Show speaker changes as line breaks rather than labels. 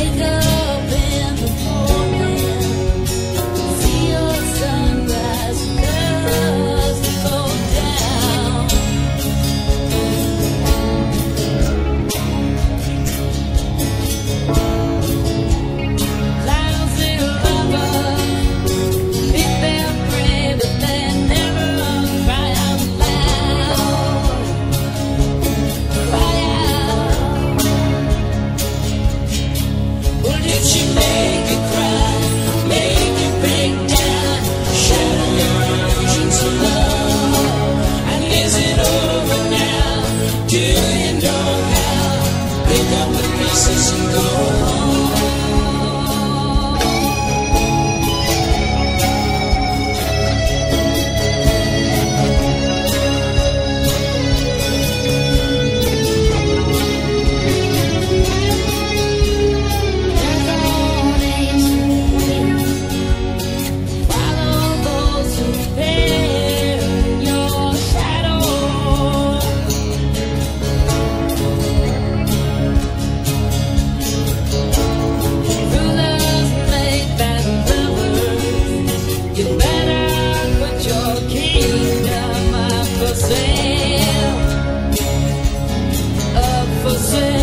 wake up. Do you know how? Pick up the pieces and go. Sale.